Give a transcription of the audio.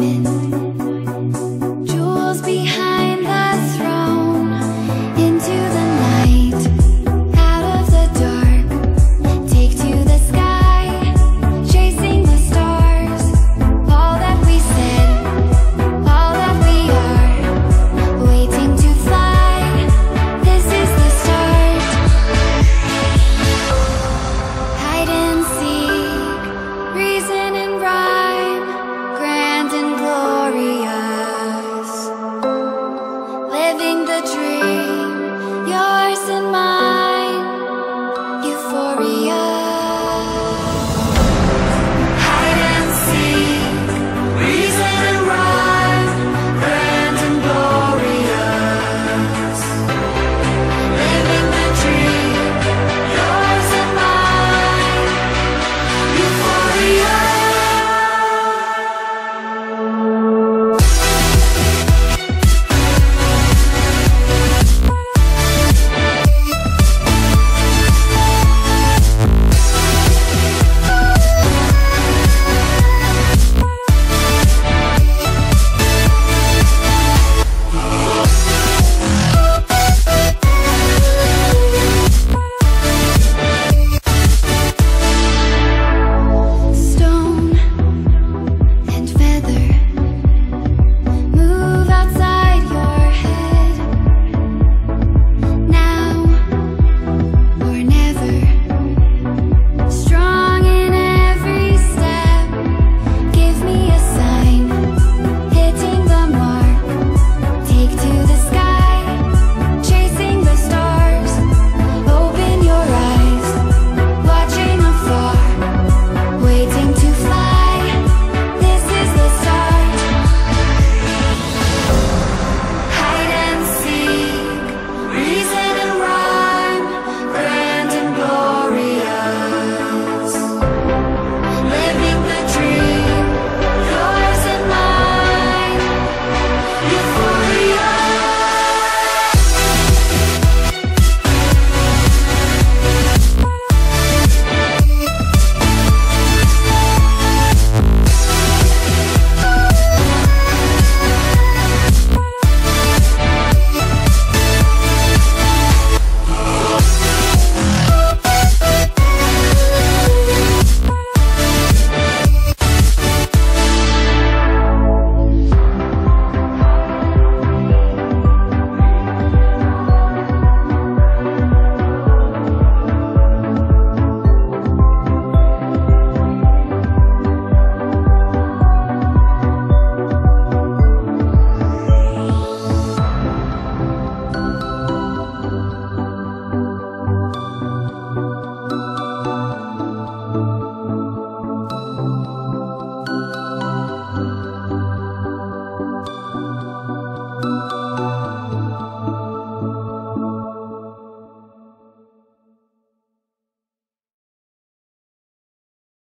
minutes.